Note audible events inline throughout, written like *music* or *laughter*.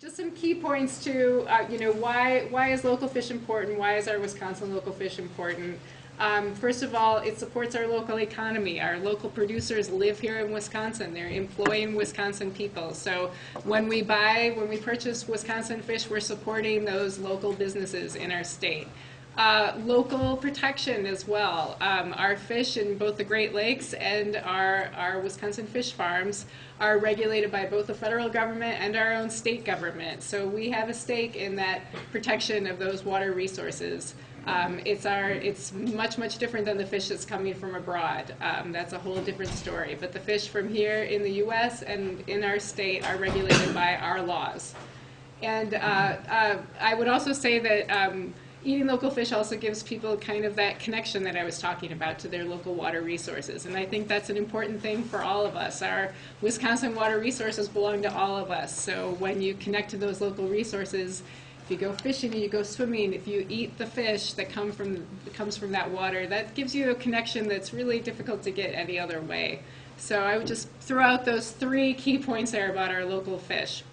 just some key points to, uh, you know, why, why is local fish important? Why is our Wisconsin local fish important? Um, first of all, it supports our local economy. Our local producers live here in Wisconsin. They're employing Wisconsin people. So when we buy, when we purchase Wisconsin fish, we're supporting those local businesses in our state. Uh, local protection as well. Um, our fish in both the Great Lakes and our, our Wisconsin fish farms are regulated by both the federal government and our own state government. So we have a stake in that protection of those water resources. Um, it's our, it's much, much different than the fish that's coming from abroad. Um, that's a whole different story. But the fish from here in the U.S. and in our state are regulated by our laws. And uh, uh, I would also say that um, eating local fish also gives people kind of that connection that I was talking about to their local water resources. And I think that's an important thing for all of us. Our Wisconsin water resources belong to all of us. So when you connect to those local resources, if you go fishing, you go swimming, if you eat the fish that come from comes from that water, that gives you a connection that's really difficult to get any other way. So I would just throw out those three key points there about our local fish.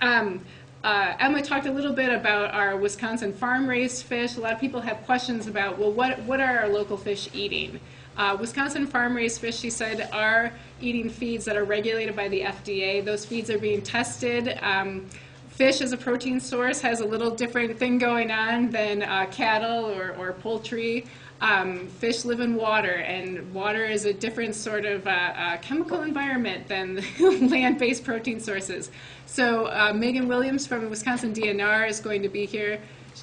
Um, uh, Emma talked a little bit about our Wisconsin farm-raised fish. A lot of people have questions about, well, what, what are our local fish eating? Uh, Wisconsin farm-raised fish, she said, are eating feeds that are regulated by the FDA. Those feeds are being tested. Um, fish as a protein source has a little different thing going on than uh, cattle or, or poultry. Um, fish live in water, and water is a different sort of uh, uh, chemical environment than *laughs* land-based protein sources. So uh, Megan Williams from Wisconsin DNR is going to be here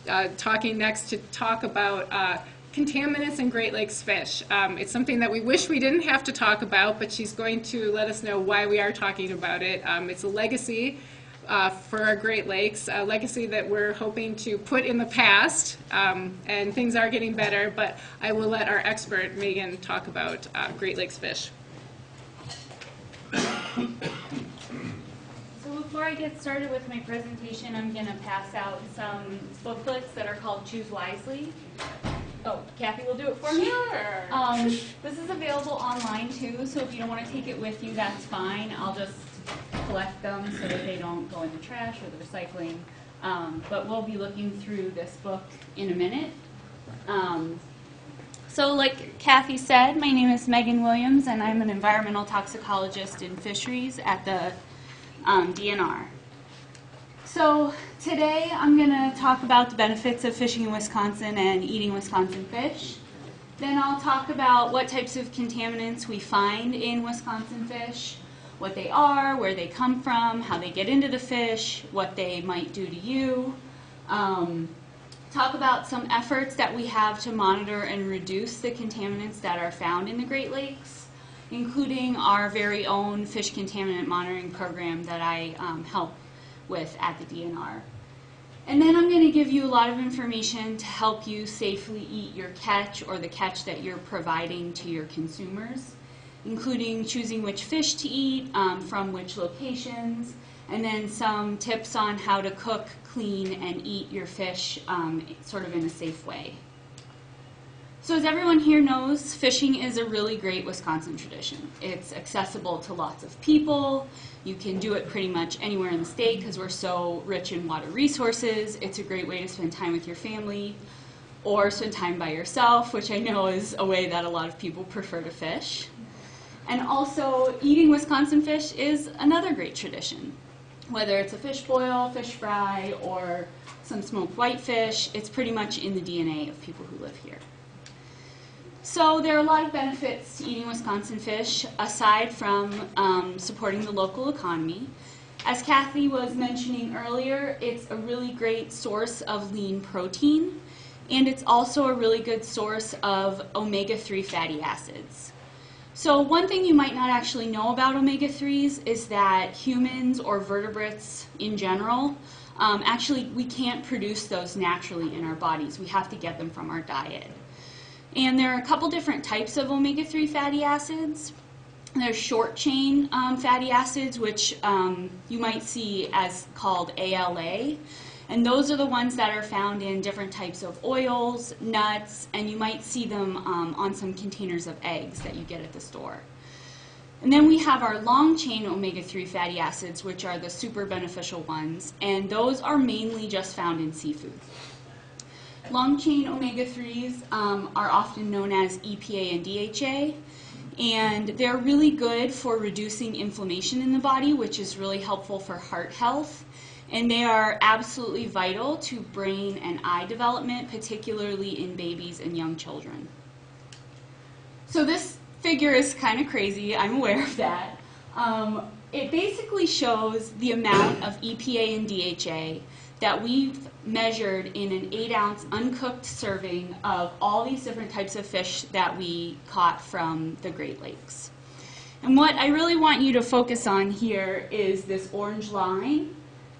uh, talking next to talk about uh, contaminants in Great Lakes fish. Um, it's something that we wish we didn't have to talk about, but she's going to let us know why we are talking about it. Um, it's a legacy uh, for our Great Lakes, a legacy that we're hoping to put in the past, um, and things are getting better, but I will let our expert, Megan, talk about uh, Great Lakes fish. So before I get started with my presentation, I'm going to pass out some booklets that are called Choose Wisely. Oh, Kathy will do it for me. Sure. Um, this is available online too, so if you don't want to take it with you, that's fine. I'll just collect them so that they don't go in the trash or the recycling. Um, but we'll be looking through this book in a minute. Um, so, like Kathy said, my name is Megan Williams, and I'm an environmental toxicologist in fisheries at the um, DNR. So, today I'm going to talk about the benefits of fishing in Wisconsin and eating Wisconsin fish. Then I'll talk about what types of contaminants we find in Wisconsin fish what they are, where they come from, how they get into the fish, what they might do to you. Um, talk about some efforts that we have to monitor and reduce the contaminants that are found in the Great Lakes, including our very own fish contaminant monitoring program that I um, help with at the DNR. And then I'm going to give you a lot of information to help you safely eat your catch or the catch that you're providing to your consumers including choosing which fish to eat um, from which locations, and then some tips on how to cook, clean, and eat your fish um, sort of in a safe way. So as everyone here knows, fishing is a really great Wisconsin tradition. It's accessible to lots of people. You can do it pretty much anywhere in the state because we're so rich in water resources. It's a great way to spend time with your family or spend time by yourself, which I know is a way that a lot of people prefer to fish. And also, eating Wisconsin fish is another great tradition. Whether it's a fish boil, fish fry, or some smoked whitefish, it's pretty much in the DNA of people who live here. So there are a lot of benefits to eating Wisconsin fish aside from um, supporting the local economy. As Kathy was mentioning earlier, it's a really great source of lean protein, and it's also a really good source of omega-3 fatty acids. So one thing you might not actually know about omega-3s is that humans or vertebrates in general, um, actually we can't produce those naturally in our bodies. We have to get them from our diet. And there are a couple different types of omega-3 fatty acids. There's short chain um, fatty acids, which um, you might see as called ALA. And those are the ones that are found in different types of oils, nuts, and you might see them um, on some containers of eggs that you get at the store. And then we have our long chain omega 3 fatty acids, which are the super beneficial ones, and those are mainly just found in seafood. Long chain omega 3s um, are often known as EPA and DHA, and they're really good for reducing inflammation in the body, which is really helpful for heart health. And they are absolutely vital to brain and eye development, particularly in babies and young children. So this figure is kind of crazy, I'm aware of that. Um, it basically shows the amount of EPA and DHA that we've measured in an 8 ounce uncooked serving of all these different types of fish that we caught from the Great Lakes. And what I really want you to focus on here is this orange line.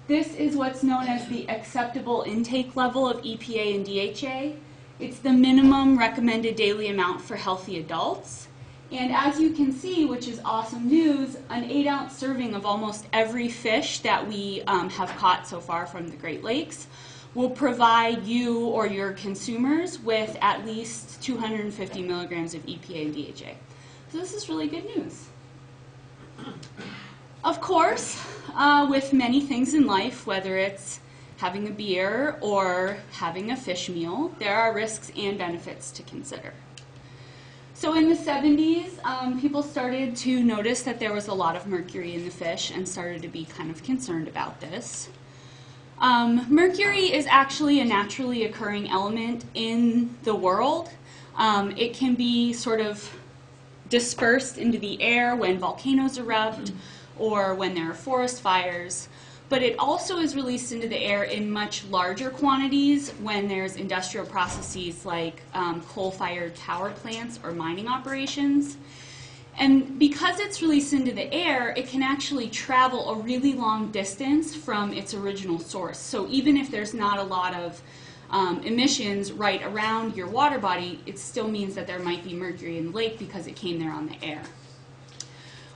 This is what's known as the acceptable intake level of EPA and DHA. It's the minimum recommended daily amount for healthy adults. And as you can see, which is awesome news, an 8 ounce serving of almost every fish that we um, have caught so far from the Great Lakes will provide you or your consumers with at least 250 milligrams of EPA and DHA. So this is really good news. Of course, uh, with many things in life, whether it's having a beer or having a fish meal, there are risks and benefits to consider. So in the 70s, um, people started to notice that there was a lot of mercury in the fish and started to be kind of concerned about this. Um, mercury is actually a naturally occurring element in the world. Um, it can be sort of dispersed into the air when volcanoes erupt or when there are forest fires but it also is released into the air in much larger quantities when there's industrial processes like um, coal-fired power plants or mining operations. And because it's released into the air, it can actually travel a really long distance from its original source. So even if there's not a lot of um, emissions right around your water body, it still means that there might be mercury in the lake because it came there on the air.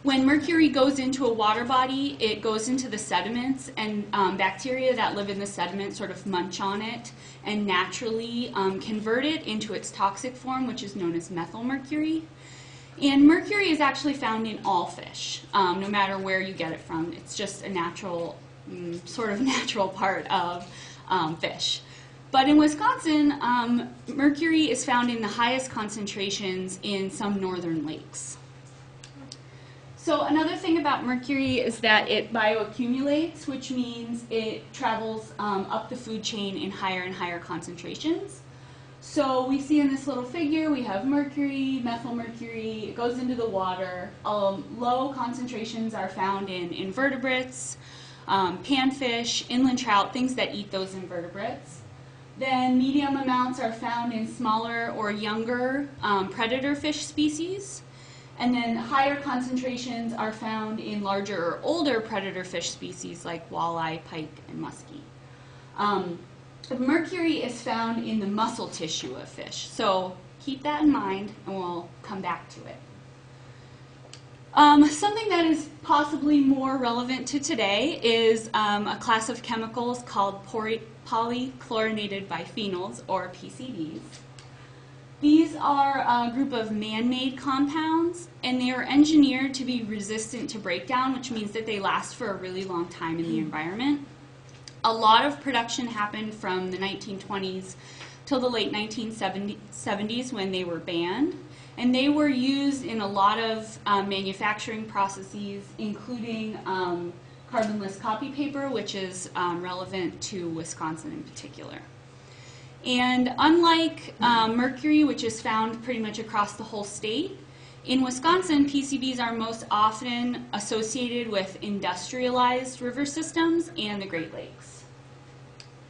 When mercury goes into a water body, it goes into the sediments, and um, bacteria that live in the sediment sort of munch on it and naturally um, convert it into its toxic form, which is known as methylmercury. And mercury is actually found in all fish, um, no matter where you get it from. It's just a natural, mm, sort of *laughs* natural part of um, fish. But in Wisconsin, um, mercury is found in the highest concentrations in some northern lakes. So another thing about mercury is that it bioaccumulates, which means it travels um, up the food chain in higher and higher concentrations. So we see in this little figure, we have mercury, methylmercury, it goes into the water. Um, low concentrations are found in invertebrates, um, panfish, inland trout, things that eat those invertebrates. Then medium amounts are found in smaller or younger um, predator fish species. And then higher concentrations are found in larger or older predator fish species like walleye, pike, and muskie. Um, mercury is found in the muscle tissue of fish. So keep that in mind and we'll come back to it. Um, something that is possibly more relevant to today is um, a class of chemicals called polychlorinated biphenyls, or PCBs. These are a group of man-made compounds, and they are engineered to be resistant to breakdown, which means that they last for a really long time in the environment. A lot of production happened from the 1920s till the late 1970s when they were banned. And they were used in a lot of um, manufacturing processes, including um, carbonless copy paper, which is um, relevant to Wisconsin in particular. And unlike um, mercury, which is found pretty much across the whole state, in Wisconsin, PCBs are most often associated with industrialized river systems and the Great Lakes.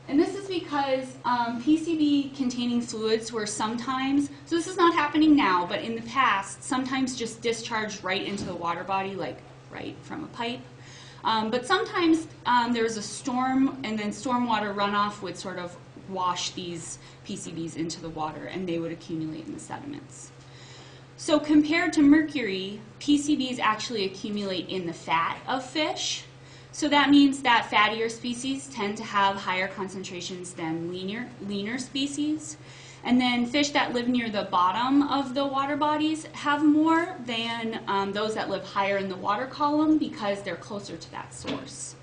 And this is because um, PCB containing fluids were sometimes, so this is not happening now, but in the past, sometimes just discharged right into the water body, like right from a pipe. Um, but sometimes um, there was a storm, and then stormwater runoff would sort of wash these PCBs into the water and they would accumulate in the sediments. So compared to mercury, PCBs actually accumulate in the fat of fish. So that means that fattier species tend to have higher concentrations than leaner, leaner species. And then fish that live near the bottom of the water bodies have more than um, those that live higher in the water column because they're closer to that source.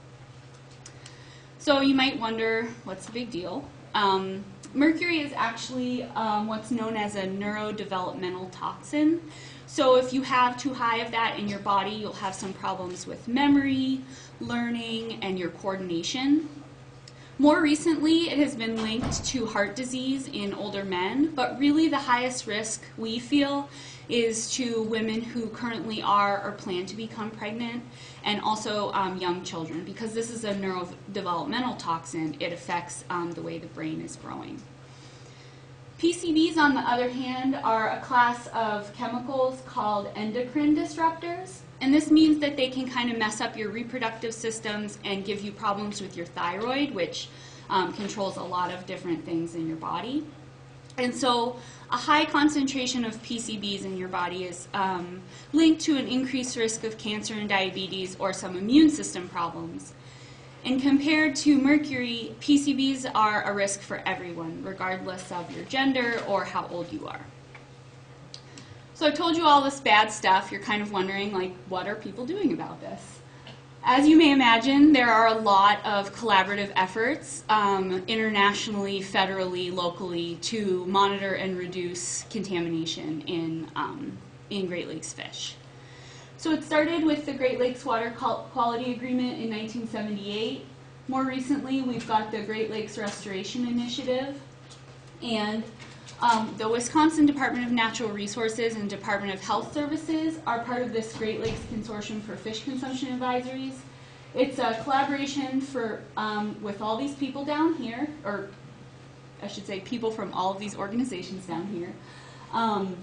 So you might wonder, what's the big deal? Um, mercury is actually um, what's known as a neurodevelopmental toxin. So if you have too high of that in your body, you'll have some problems with memory, learning, and your coordination. More recently, it has been linked to heart disease in older men, but really the highest risk we feel is to women who currently are or plan to become pregnant, and also um, young children, because this is a neurodevelopmental toxin. It affects um, the way the brain is growing. PCBs, on the other hand, are a class of chemicals called endocrine disruptors. And this means that they can kind of mess up your reproductive systems and give you problems with your thyroid, which um, controls a lot of different things in your body. And so, a high concentration of PCBs in your body is um, linked to an increased risk of cancer and diabetes or some immune system problems. And compared to mercury, PCBs are a risk for everyone, regardless of your gender or how old you are. So I told you all this bad stuff. You're kind of wondering, like, what are people doing about this? As you may imagine, there are a lot of collaborative efforts um, internationally, federally, locally to monitor and reduce contamination in, um, in Great Lakes fish. So it started with the Great Lakes Water Quality Agreement in 1978. More recently, we've got the Great Lakes Restoration Initiative. And um, the Wisconsin Department of Natural Resources and Department of Health Services are part of this Great Lakes Consortium for Fish Consumption Advisories. It's a collaboration for um, with all these people down here, or I should say, people from all of these organizations down here. Um,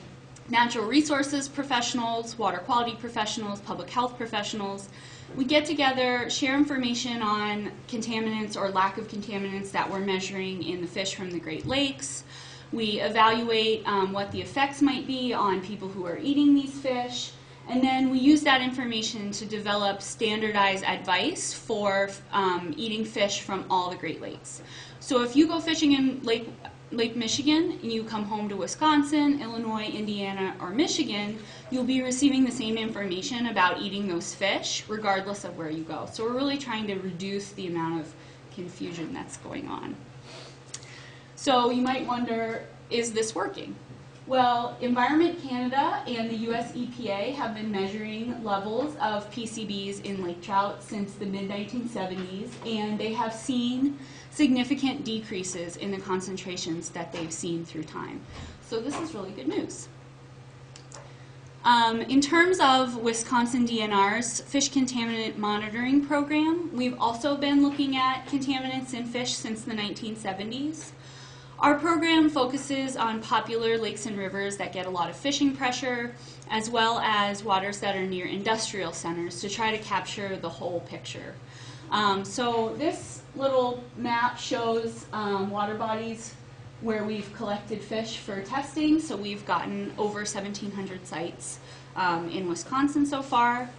natural resources professionals, water quality professionals, public health professionals. We get together, share information on contaminants or lack of contaminants that we're measuring in the fish from the Great Lakes. We evaluate um, what the effects might be on people who are eating these fish. And then we use that information to develop standardized advice for um, eating fish from all the Great Lakes. So if you go fishing in Lake, Lake Michigan and you come home to Wisconsin, Illinois, Indiana, or Michigan, you'll be receiving the same information about eating those fish regardless of where you go. So we're really trying to reduce the amount of confusion that's going on. So you might wonder, is this working? Well, Environment Canada and the US EPA have been measuring levels of PCBs in lake trout since the mid 1970s, and they have seen significant decreases in the concentrations that they've seen through time. So this is really good news. Um, in terms of Wisconsin DNR's fish contaminant monitoring program, we've also been looking at contaminants in fish since the 1970s. Our program focuses on popular lakes and rivers that get a lot of fishing pressure, as well as waters that are near industrial centers to try to capture the whole picture. Um, so this little map shows um, water bodies where we've collected fish for testing. So we've gotten over 1,700 sites um, in Wisconsin so far.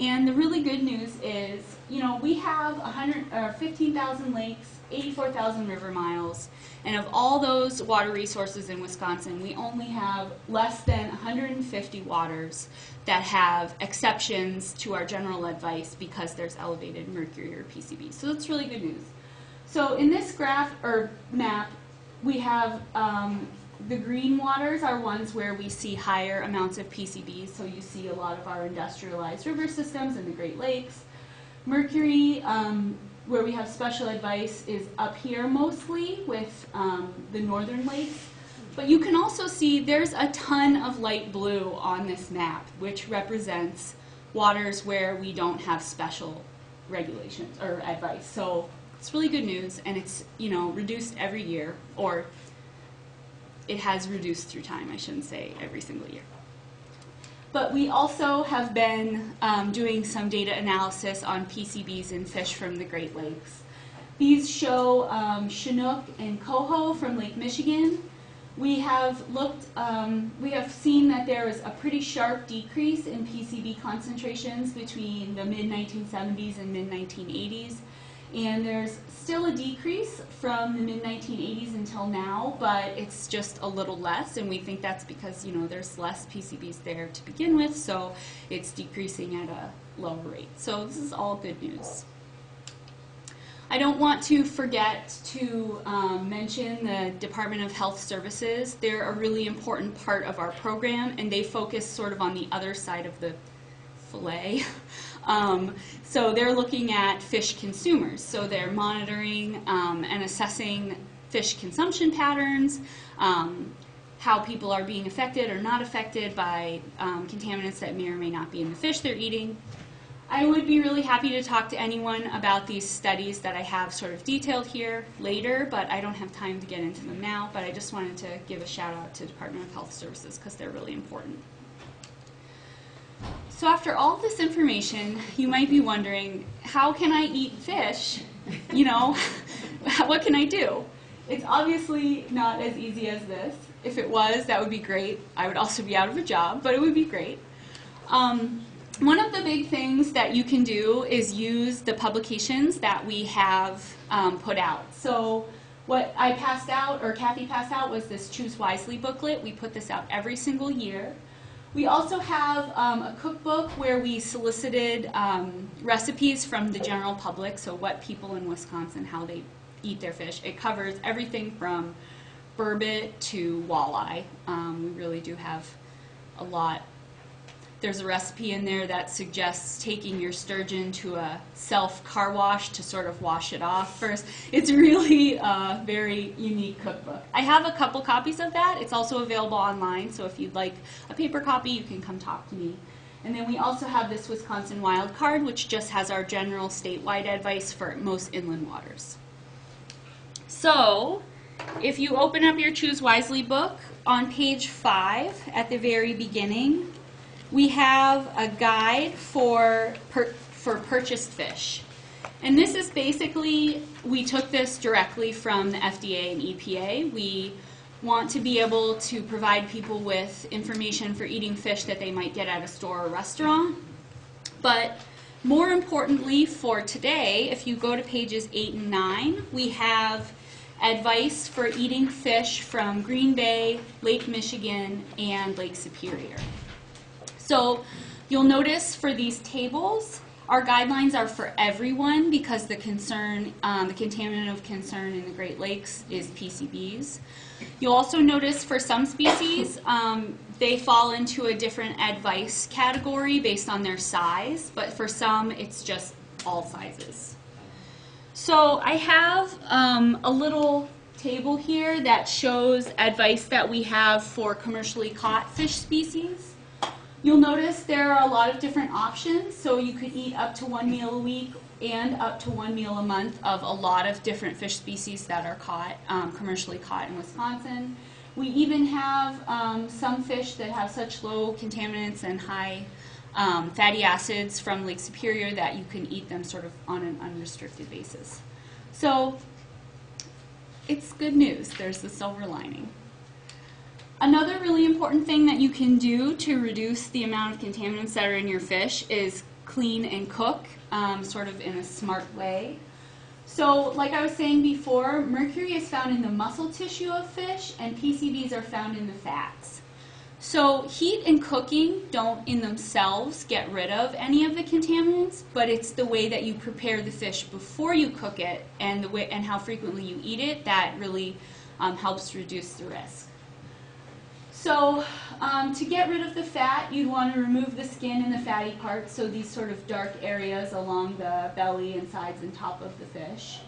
And the really good news is, you know, we have 100 or 15,000 lakes, 84,000 river miles, and of all those water resources in Wisconsin, we only have less than 150 waters that have exceptions to our general advice because there's elevated mercury or PCB. So that's really good news. So in this graph or map, we have um, the green waters are ones where we see higher amounts of PCBs, so you see a lot of our industrialized river systems and the Great Lakes. Mercury, um, where we have special advice, is up here mostly with um, the northern lakes. But you can also see there's a ton of light blue on this map, which represents waters where we don't have special regulations or advice. So it's really good news, and it's you know reduced every year, or it has reduced through time, I shouldn't say every single year. But we also have been um, doing some data analysis on PCBs in fish from the Great Lakes. These show um, Chinook and Coho from Lake Michigan. We have looked, um, we have seen that there is a pretty sharp decrease in PCB concentrations between the mid 1970s and mid 1980s. And there's still a decrease from the mid 1980s until now, but it's just a little less, and we think that's because you know there's less PCBs there to begin with, so it's decreasing at a lower rate. So this is all good news. I don't want to forget to um, mention the Department of Health Services. They're a really important part of our program, and they focus sort of on the other side of the fillet. *laughs* Um, so they're looking at fish consumers. So they're monitoring um, and assessing fish consumption patterns, um, how people are being affected or not affected by um, contaminants that may or may not be in the fish they're eating. I would be really happy to talk to anyone about these studies that I have sort of detailed here later, but I don't have time to get into them now. But I just wanted to give a shout out to Department of Health Services because they're really important. So after all this information, you might be wondering, how can I eat fish? You know, *laughs* what can I do? It's obviously not as easy as this. If it was, that would be great. I would also be out of a job, but it would be great. Um, one of the big things that you can do is use the publications that we have um, put out. So what I passed out, or Kathy passed out, was this Choose Wisely booklet. We put this out every single year. We also have um, a cookbook where we solicited um, recipes from the general public, so what people in Wisconsin, how they eat their fish. It covers everything from burbot to walleye. Um, we really do have a lot there's a recipe in there that suggests taking your sturgeon to a self car wash to sort of wash it off first. It's really a very unique cookbook. I have a couple copies of that. It's also available online, so if you'd like a paper copy, you can come talk to me. And then we also have this Wisconsin Wild Card, which just has our general statewide advice for most inland waters. So, if you open up your Choose Wisely book, on page five, at the very beginning, we have a guide for, per, for purchased fish. And this is basically, we took this directly from the FDA and EPA. We want to be able to provide people with information for eating fish that they might get at a store or restaurant. But more importantly for today, if you go to pages 8 and 9, we have advice for eating fish from Green Bay, Lake Michigan, and Lake Superior. So you'll notice for these tables, our guidelines are for everyone because the concern, um, the contaminant of concern in the Great Lakes is PCBs. You'll also notice for some species, *coughs* um, they fall into a different advice category based on their size, but for some, it's just all sizes. So I have um, a little table here that shows advice that we have for commercially caught fish species. You'll notice there are a lot of different options, so you could eat up to one meal a week and up to one meal a month of a lot of different fish species that are caught, um, commercially caught in Wisconsin. We even have um, some fish that have such low contaminants and high um, fatty acids from Lake Superior that you can eat them sort of on an unrestricted basis. So it's good news. There's the silver lining. Another really important thing that you can do to reduce the amount of contaminants that are in your fish is clean and cook, um, sort of in a smart way. So, like I was saying before, mercury is found in the muscle tissue of fish, and PCBs are found in the fats. So, heat and cooking don't in themselves get rid of any of the contaminants, but it's the way that you prepare the fish before you cook it and the way and how frequently you eat it that really um, helps reduce the risk. So um, to get rid of the fat, you'd want to remove the skin and the fatty parts, so these sort of dark areas along the belly and sides and top of the fish.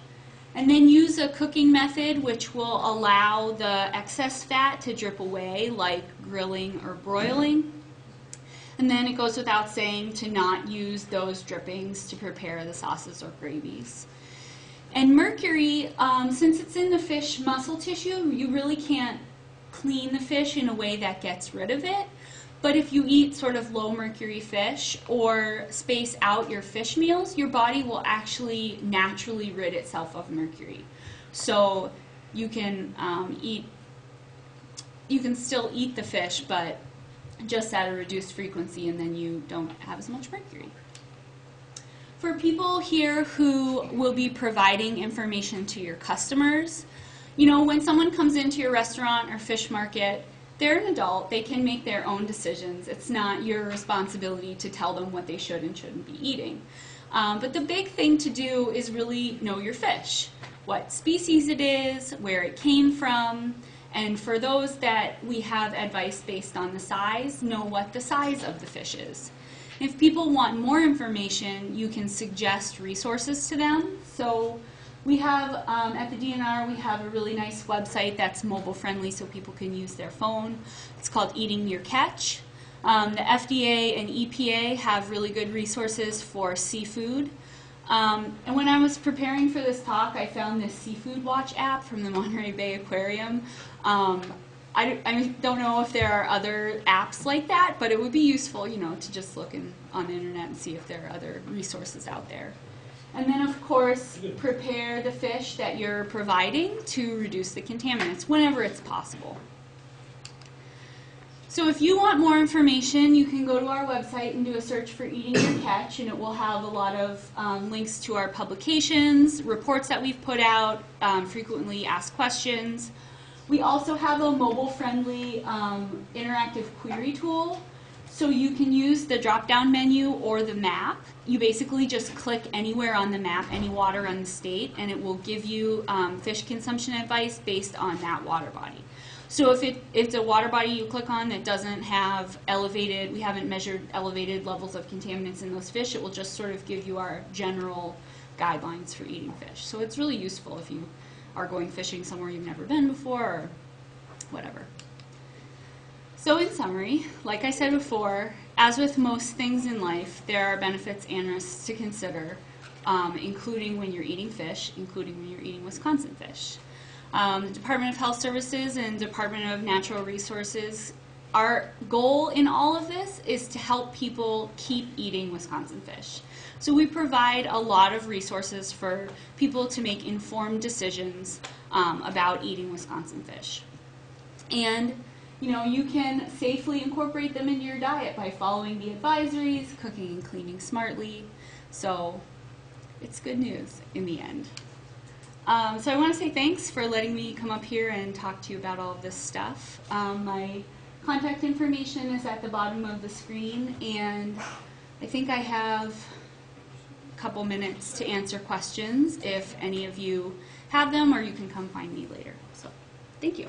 And then use a cooking method which will allow the excess fat to drip away, like grilling or broiling. And then it goes without saying to not use those drippings to prepare the sauces or gravies. And mercury, um, since it's in the fish muscle tissue, you really can't clean the fish in a way that gets rid of it. But if you eat sort of low mercury fish or space out your fish meals, your body will actually naturally rid itself of mercury. So you can um, eat, you can still eat the fish, but just at a reduced frequency, and then you don't have as much mercury. For people here who will be providing information to your customers, you know, when someone comes into your restaurant or fish market, they're an adult, they can make their own decisions. It's not your responsibility to tell them what they should and shouldn't be eating. Um, but the big thing to do is really know your fish what species it is, where it came from, and for those that we have advice based on the size, know what the size of the fish is. If people want more information, you can suggest resources to them. So we have, um, at the DNR, we have a really nice website that's mobile friendly so people can use their phone. It's called Eating Your Catch. Um, the FDA and EPA have really good resources for seafood. Um, and when I was preparing for this talk, I found this Seafood Watch app from the *laughs* Monterey Bay Aquarium. Um, I, I don't know if there are other apps like that, but it would be useful, you know, to just look in, on the internet and see if there are other resources out there. And then, of course, prepare the fish that you're providing to reduce the contaminants whenever it's possible. So if you want more information, you can go to our website and do a search for Eating Your Catch, and it will have a lot of um, links to our publications, reports that we've put out, um, frequently asked questions. We also have a mobile-friendly um, interactive query tool, so you can use the drop-down menu or the map. You basically just click anywhere on the map, any water on the state, and it will give you um, fish consumption advice based on that water body. So if it, if it's a water body you click on that doesn't have elevated, we haven't measured elevated levels of contaminants in those fish, it will just sort of give you our general guidelines for eating fish. So it's really useful if you are going fishing somewhere you've never been before or whatever. So in summary, like I said before, as with most things in life, there are benefits and risks to consider, um, including when you're eating fish, including when you're eating Wisconsin fish. Um, the Department of Health Services and Department of Natural Resources, our goal in all of this is to help people keep eating Wisconsin fish. So we provide a lot of resources for people to make informed decisions um, about eating Wisconsin fish. And you know, you can safely incorporate them into your diet by following the advisories, cooking and cleaning smartly. So it's good news in the end. Um, so I want to say thanks for letting me come up here and talk to you about all of this stuff. Um, my contact information is at the bottom of the screen, and I think I have a couple minutes to answer questions if any of you have them, or you can come find me later. So, thank you.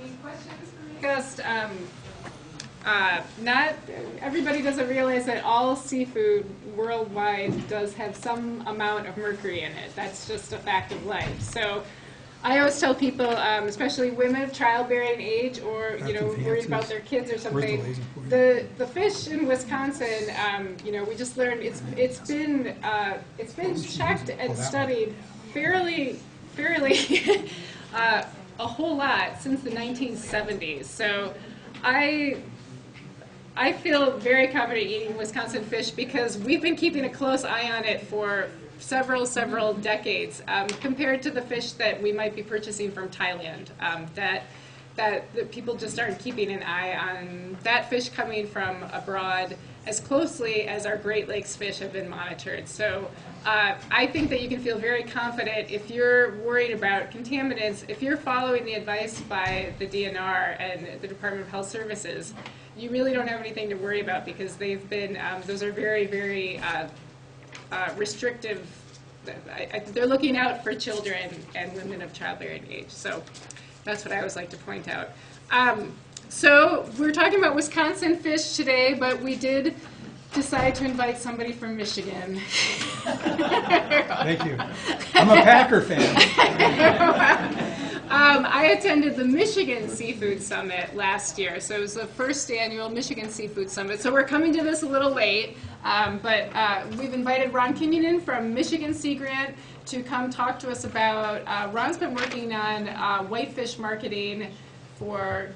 Any questions for me? Just, um, uh, not, everybody doesn't realize that all seafood worldwide does have some amount of mercury in it. That's just a fact of life. So I always tell people, um, especially women of childbearing age or, you know, worried about their kids or something, the, the fish in Wisconsin, um, you know, we just learned, it's, it's been, uh, it's been checked and studied fairly, fairly, *laughs* uh, a whole lot since the 1970s. So I, I feel very confident eating Wisconsin fish because we've been keeping a close eye on it for several, several decades um, compared to the fish that we might be purchasing from Thailand. Um, that, that that people just aren't keeping an eye on that fish coming from abroad as closely as our Great Lakes fish have been monitored. So uh, I think that you can feel very confident if you're worried about contaminants, if you're following the advice by the DNR and the Department of Health Services, you really don't have anything to worry about because they've been, um, those are very, very uh, uh, restrictive. I, I, they're looking out for children and women of childbearing age. So that's what I always like to point out. Um, so we're talking about Wisconsin fish today, but we did decide to invite somebody from Michigan. *laughs* Thank you. I'm a *laughs* Packer fan. *laughs* Um, I attended the Michigan Seafood Summit last year, so it was the first annual Michigan Seafood Summit. So we're coming to this a little late, um, but uh, we've invited Ron Kinnunen from Michigan Sea Grant to come talk to us about. Uh, Ron's been working on uh, whitefish marketing for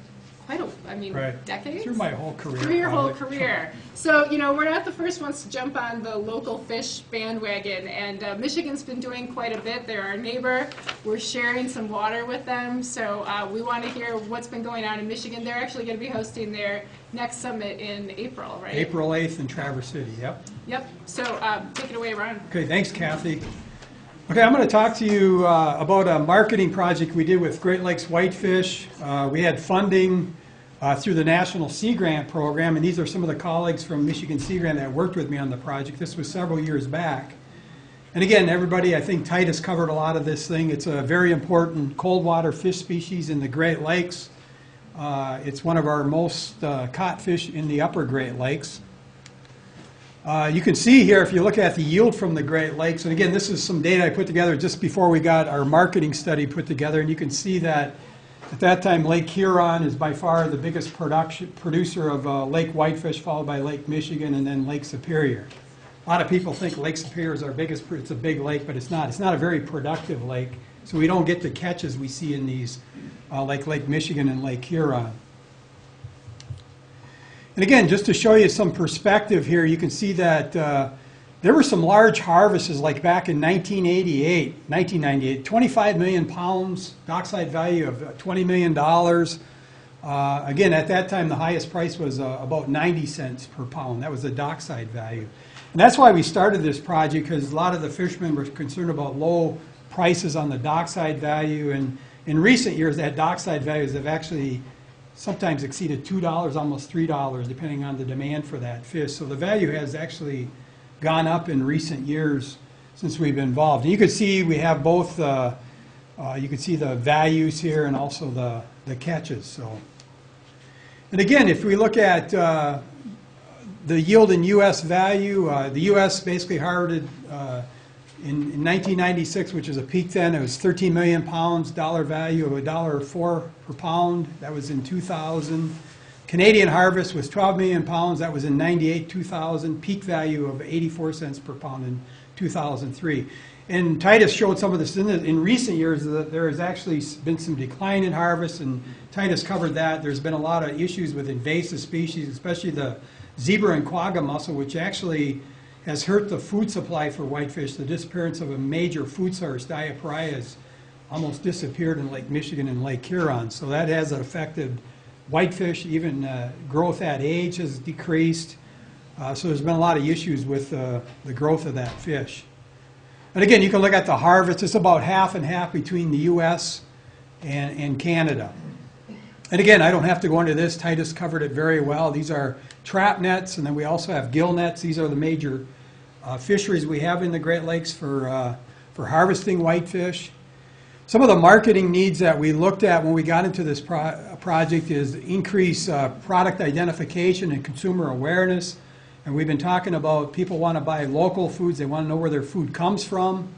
quite a, I mean, Right. decades? Through my whole career. Through your whole career. So, you know, we're not the first ones to jump on the local fish bandwagon, and uh, Michigan's been doing quite a bit. They're our neighbor. We're sharing some water with them, so uh, we want to hear what's been going on in Michigan. They're actually going to be hosting their next summit in April, right? April 8th in Traverse City, yep. Yep. So, um, take it away, Ron. Okay, thanks Kathy. Okay, I'm going to talk to you uh, about a marketing project we did with Great Lakes Whitefish. Uh, We had funding uh, through the National Sea Grant Program, and these are some of the colleagues from Michigan Sea Grant that worked with me on the project. This was several years back. And again, everybody, I think Titus covered a lot of this thing. It's a very important cold water fish species in the Great Lakes. Uh, It's one of our most uh, caught fish in the upper Great Lakes. Uh, You can see here, if you look at the yield from the Great Lakes, and again, this is some data I put together just before we got our marketing study put together, and you can see that at that time, Lake Huron is by far the biggest production, producer of uh, lake whitefish, followed by Lake Michigan, and then Lake Superior. A lot of people think Lake Superior is our biggest, it's a big lake, but it's not. It's not a very productive lake, so we don't get the catches we see in these, uh, like Lake Michigan and Lake Huron. And again, just to show you some perspective here, you can see that uh, there were some large harvests, like back in 1988, 1998, 25 million pounds, dockside value of uh, $20 million. Uh, Again, at that time, the highest price was uh, about 90 cents per pound. That was the dockside value. And that's why we started this project, because a lot of the fishermen were concerned about low prices on the dockside value. And in recent years, that dockside values have actually sometimes exceeded two dollars, almost three dollars, depending on the demand for that fish. So the value has actually gone up in recent years since we've been involved. And you can see we have both. Uh, uh, you can see the values here and also the the catches. So, and again, if we look at uh, the yield in U.S. value, uh, the U.S. basically harvested uh, in, in 1996, which was a peak then, it was 13 million pounds, dollar value of a dollar four per pound. That was in 2000. Canadian harvest was 12 million pounds. That was in 98, 2000. Peak value of 84 cents per pound in 2003. And Titus showed some of this in, the, in recent years that there has actually been some decline in harvest, and Titus covered that. There's been a lot of issues with invasive species, especially the zebra and quagga mussel, which actually has hurt the food supply for whitefish. The disappearance of a major food source, Diporeia, has almost disappeared in Lake Michigan and Lake Huron. So that has affected whitefish. Even uh, growth at age has decreased. Uh, so there's been a lot of issues with uh, the growth of that fish. And again, you can look at the harvest. It's about half and half between the U.S. and, and Canada. And again, I don't have to go into this. Titus covered it very well. These are trap nets, and then we also have gill nets. These are the major uh, fisheries we have in the Great Lakes for, uh, for harvesting whitefish. Some of the marketing needs that we looked at when we got into this pro- project is increase uh, product identification and consumer awareness. And we've been talking about people want to buy local foods, they want to know where their food comes from.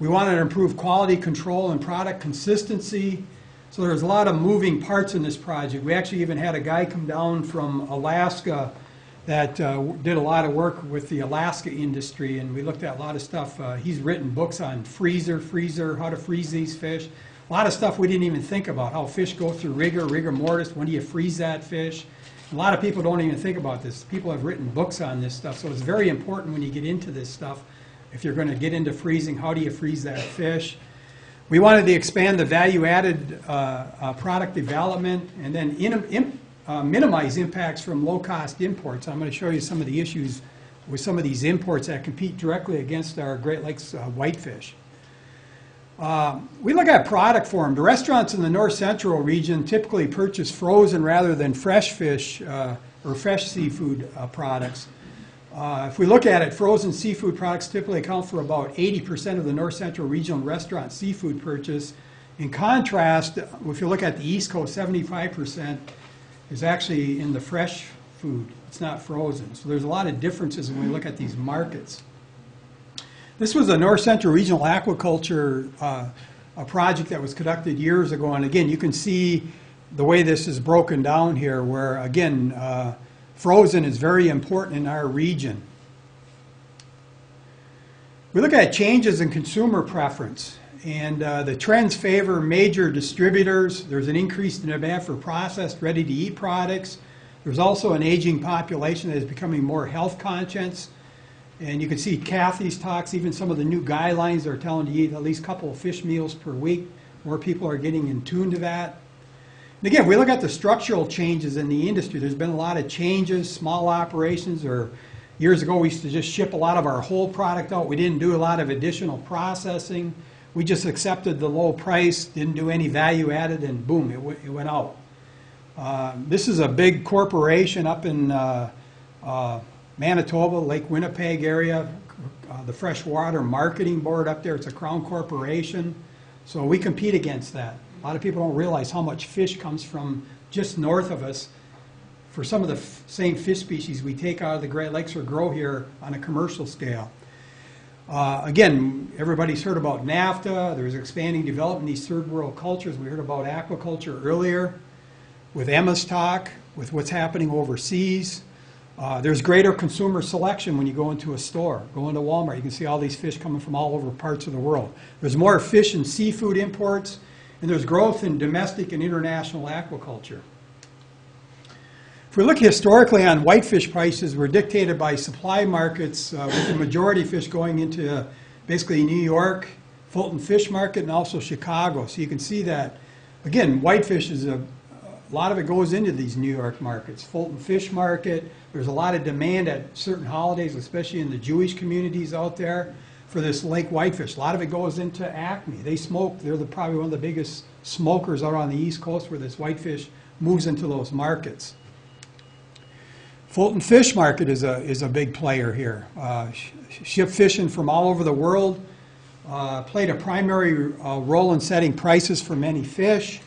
We wanted to improve quality control and product consistency. So there's a lot of moving parts in this project. We actually even had a guy come down from Alaska that uh, did a lot of work with the Alaska industry, and we looked at a lot of stuff. Uh, he's written books on freezer, freezer, how to freeze these fish. A lot of stuff we didn't even think about, how fish go through rigor, rigor mortis, when do you freeze that fish? A lot of people don't even think about this. People have written books on this stuff, so it's very important when you get into this stuff. If you're going to get into freezing, how do you freeze that fish? We wanted to expand the value-added uh, uh, product development and then in- im- uh, minimize impacts from low-cost imports. I'm going to show you some of the issues with some of these imports that compete directly against our Great Lakes uh, whitefish. Um, We look at product form. The restaurants in the north central region typically purchase frozen rather than fresh fish uh, or fresh seafood uh, products. Uh, If we look at it, frozen seafood products typically account for about 80% of the north central regional restaurant seafood purchase. In contrast, if you look at the east coast, 75% is actually in the fresh food. It's not frozen. So there's a lot of differences when we look at these markets. This was a North Central Regional Aquaculture uh, a project that was conducted years ago. And again, you can see the way this is broken down here, where again, uh, frozen is very important in our region. We look at changes in consumer preference. And uh, the trends favor major distributors. There's an increased demand for processed, ready-to-eat products. There's also an aging population that is becoming more health conscious. And you can see Kathy's talks, even some of the new guidelines are telling to eat at least a couple of fish meals per week. More people are getting in tune to that. And again, we look at the structural changes in the industry. There's been a lot of changes, small operations, or years ago we used to just ship a lot of our whole product out. We didn't do a lot of additional processing. We just accepted the low price, didn't do any value added, and boom, it, it went out. Uh, this is a big corporation up in uh, uh, Manitoba, Lake Winnipeg area, uh, the Freshwater Marketing Board up there. It's a crown corporation. So we compete against that. A lot of people don't realize how much fish comes from just north of us for some of the same fish species we take out of the Great Lakes or grow here on a commercial scale. Uh, again, everybody's heard about NAFTA. There's expanding development in these third world cultures. We heard about aquaculture earlier with Emma's talk, with what's happening overseas. Uh, there's greater consumer selection when you go into a store. Go into Walmart, you can see all these fish coming from all over parts of the world. There's more fish and seafood imports, and there's growth in domestic and international aquaculture. If we look historically on whitefish prices, we're dictated by supply markets, uh, with the majority fish going into uh, basically New York, Fulton Fish Market, and also Chicago. So you can see that, again, whitefish is a, a lot of it goes into these New York markets. Fulton Fish Market, there's a lot of demand at certain holidays, especially in the Jewish communities out there, for this lake whitefish. A lot of it goes into Acme. They smoke, they're the, probably one of the biggest smokers out on the East Coast where this whitefish moves into those markets. Fulton Fish Market is a, is a big player here. Uh, sh- Ship fishing from all over the world, uh, played a primary uh, role in setting prices for many fish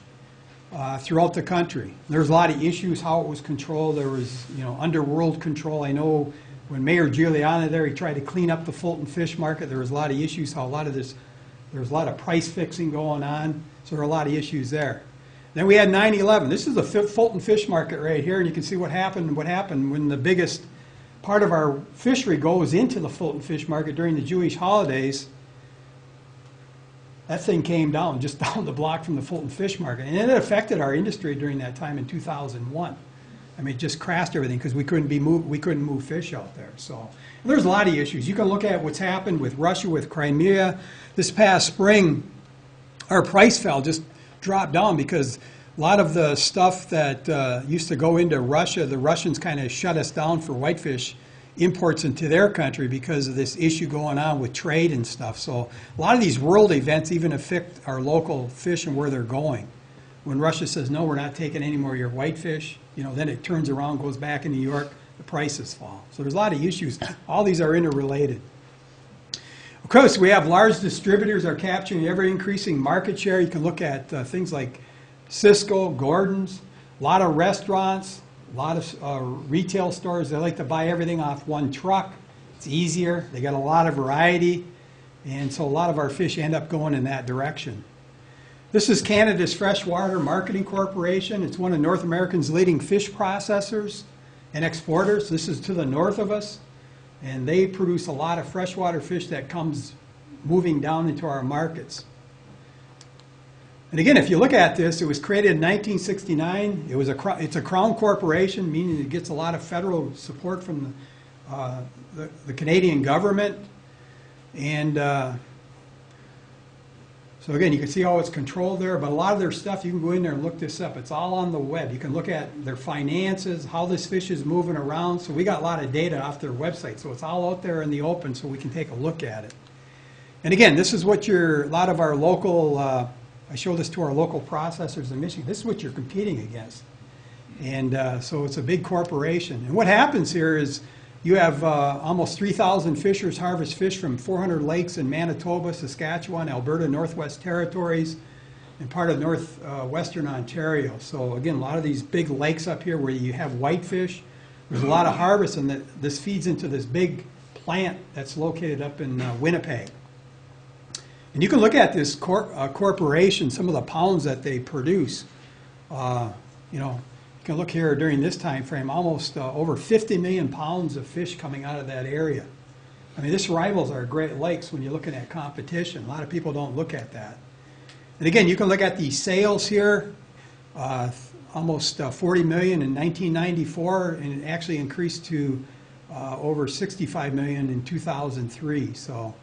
uh, throughout the country. There's a lot of issues how it was controlled. There was, you know, underworld control. I know when Mayor Giuliani there, he tried to clean up the Fulton Fish Market. There was a lot of issues how a lot of this, there was a lot of price fixing going on. So there are a lot of issues there. Then we had 9/11. This is the Fulton Fish Market right here, and you can see what happened. What happened when the biggest part of our fishery goes into the Fulton Fish Market during the Jewish holidays. That thing came down just *laughs* down the block from the Fulton Fish Market, and it affected our industry during that time in 2001. I mean, it just crashed everything because we couldn't be move, we couldn't move fish out there. So there's a lot of issues. You can look at what's happened with Russia, with Crimea. This past spring, our price fell, just dropped down because a lot of the stuff that uh, used to go into Russia, the Russians kind of shut us down for whitefish imports into their country because of this issue going on with trade and stuff. So a lot of these world events even affect our local fish and where they're going. When Russia says, no, we're not taking any more of your whitefish, you know, then it turns around, goes back in New York, the prices fall. So there's a lot of issues. All these are interrelated. Of course, we have large distributors are capturing ever increasing market share. You can look at uh, things like Sysco, Gordon's, a lot of restaurants, a lot of uh, retail stores. They like to buy everything off one truck. It's easier. They got a lot of variety, and so a lot of our fish end up going in that direction. This is Canada's Freshwater Marketing Corporation. It's one of North America's leading fish processors and exporters. This is to the north of us, and they produce a lot of freshwater fish that comes moving down into our markets. And again, if you look at this, it was created in 1969. It was a it's a crown corporation, meaning it gets a lot of federal support from the, uh, the, the Canadian government. And uh, so again, you can see how it's controlled there, but a lot of their stuff, you can go in there and look this up. It's all on the web. You can look at their finances, how this fish is moving around. So we got a lot of data off their website. So it's all out there in the open so we can take a look at it. And again, this is what your, a lot of our local, uh, I show this to our local processors in Michigan. This is what you're competing against. And uh, so it's a big corporation. And what happens here is you have uh, almost 3,000 fishers harvest fish from 400 lakes in Manitoba, Saskatchewan, Alberta, Northwest Territories, and part of northwestern Ontario. So again, a lot of these big lakes up here where you have whitefish. There's a lot of harvest, and that this feeds into this big plant that's located up in uh, Winnipeg. And you can look at this cor- uh, corporation, some of the pounds that they produce. Uh, you know, you can look here during this time frame, almost uh, over 50 million pounds of fish coming out of that area. I mean, this rivals our Great Lakes when you're looking at competition. A lot of people don't look at that. And again, you can look at the sales here, uh, almost uh, 40 million in 1994, and it actually increased to uh, over 65 million in 2003. So,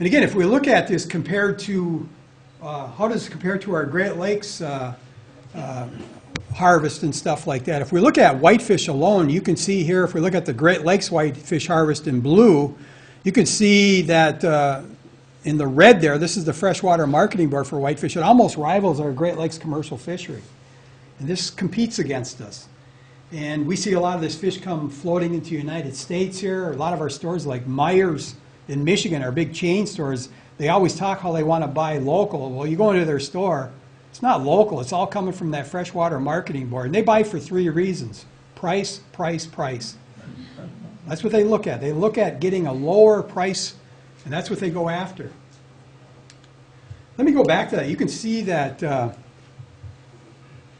and again, if we look at this compared to, uh, how does it compare to our Great Lakes uh, harvest and stuff like that? If we look at whitefish alone, you can see here, if we look at the Great Lakes whitefish harvest in blue, you can see that uh, in the red there, this is the freshwater marketing board for whitefish. It almost rivals our Great Lakes commercial fishery. And this competes against us. And we see a lot of this fish come floating into the United States here. A lot of our stores like Meijer's in Michigan, our big chain stores, they always talk how they want to buy local. Well, you go into their store, it's not local. It's all coming from that freshwater marketing board. And they buy for three reasons. Price, price, price. That's what they look at. They look at getting a lower price, and that's what they go after. Let me go back to that. You can see that uh,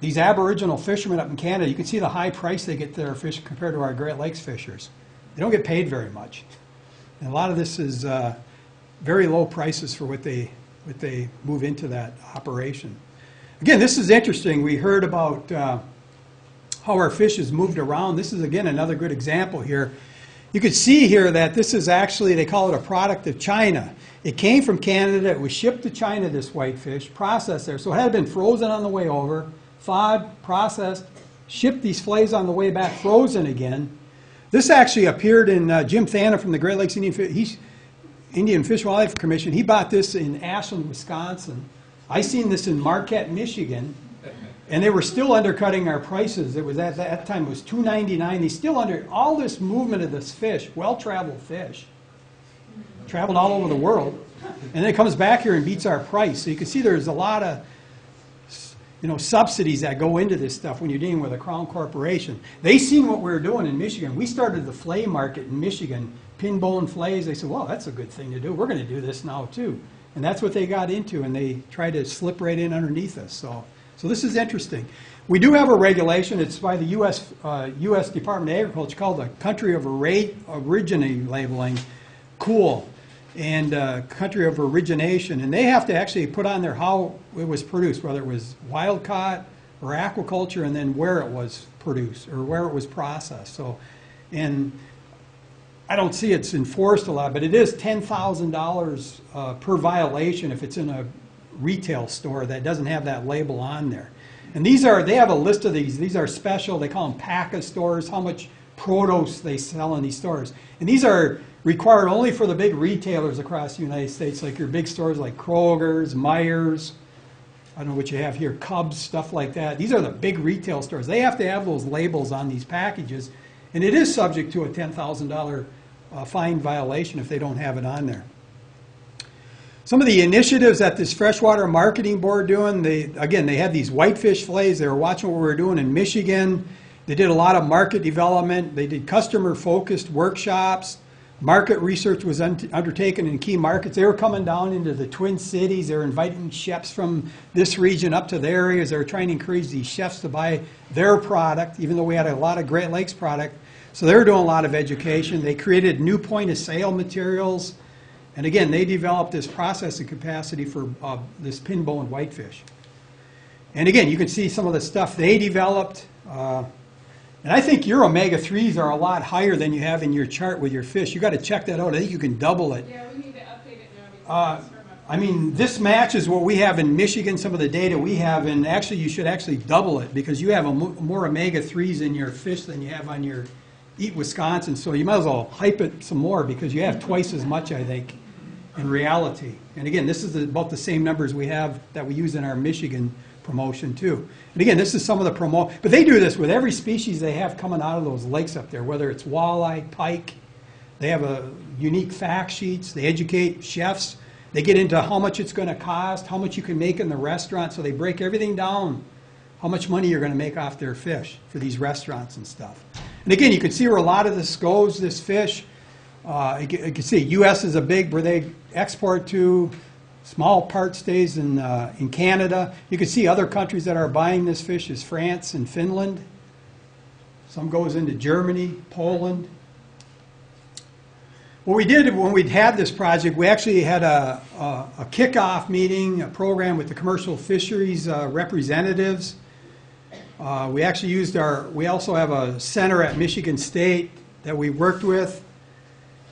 these Aboriginal fishermen up in Canada, you can see the high price they get their fish compared to our Great Lakes fishers. They don't get paid very much. And a lot of this is uh, very low prices for what they, what they move into that operation. Again, this is interesting. We heard about uh, how our fish is moved around. This is, again, another good example here. You can see here that this is actually, they call it a product of China. It came from Canada, it was shipped to China, this whitefish, processed there. So it had been frozen on the way over, thawed, processed, shipped these fillets on the way back, frozen again. This actually appeared in uh, Jim Thannum from the Great Lakes Indian, Fi- he's, Indian Fish Wildlife Commission. He bought this in Ashland, Wisconsin. I seen this in Marquette, Michigan. And they were still undercutting our prices. It was at that time it was two ninety nine. They still under all this movement of this fish, well traveled fish, traveled all over the world, and then it comes back here and beats our price. So you can see there's a lot of you know subsidies that go into this stuff when you're dealing with a crown corporation. They seen what we were doing in Michigan. We started the flay market in Michigan, pin bone flays. They said, well, that's a good thing to do. We're going to do this now too. And that's what they got into, and they tried to slip right in underneath us. So. So this is interesting. We do have a regulation. It's by the U.S. Uh, U.S. Department of Agriculture called the Country of Ori- Origin labeling, COOL, and uh, country of origination. And they have to actually put on there how it was produced, whether it was wild caught or aquaculture, and then where it was produced or where it was processed. So, and I don't see it's enforced a lot, but it is ten thousand dollars uh, per violation if it's in a retail store that doesn't have that label on there. And these are, they have a list of these. These are special. They call them PACA stores, how much produce they sell in these stores. And these are required only for the big retailers across the United States, like your big stores like Kroger's, Meijer's, I don't know what you have here, Cubs, stuff like that. These are the big retail stores. They have to have those labels on these packages. And it is subject to a $10,000 uh, fine violation if they don't have it on there. Some of the initiatives that this freshwater marketing board doing, they again they had these whitefish fillets. They were watching what we were doing in Michigan. They did a lot of market development. They did customer focused workshops. Market research was un- undertaken in key markets. They were coming down into the Twin Cities. They were inviting chefs from this region up to their areas. They were trying to encourage these chefs to buy their product, even though we had a lot of Great Lakes product. So they were doing a lot of education. They created new point of sale materials. And again, they developed this processing capacity for uh, this pinbone and whitefish. And again, you can see some of the stuff they developed. Uh, and I think your omega 3s are a lot higher than you have in your chart with your fish. you got to check that out. I think you can double it. Yeah, we need to update it now Uh, because it's from a- I mean, this matches what we have in Michigan, some of the data we have, and actually, you should actually double it because you have a more omega-3s in your fish than you have on your Eat Wisconsin, so you might as well hype it some more because you have twice as much, I think, in reality. And again, this is about the same numbers we have that we use in our Michigan promotion too. And again, this is some of the promo, but they do this with every species they have coming out of those lakes up there, whether it's walleye, pike, they have a unique fact sheets. They educate chefs. They get into how much it's going to cost, how much you can make in the restaurant. So they break everything down, how much money you're going to make off their fish for these restaurants and stuff. And again, you can see where a lot of this goes. This fish, uh, you, can, you can see U.S. is a big where they export to. Small part stays in uh, in Canada. You can see other countries that are buying this fish is France and Finland. Some goes into Germany, Poland. What we did when we'd had this project, we actually had a, a a kickoff meeting, a program with the commercial fisheries uh, representatives. Uh, We actually used our, we also have a center at Michigan State that we worked with.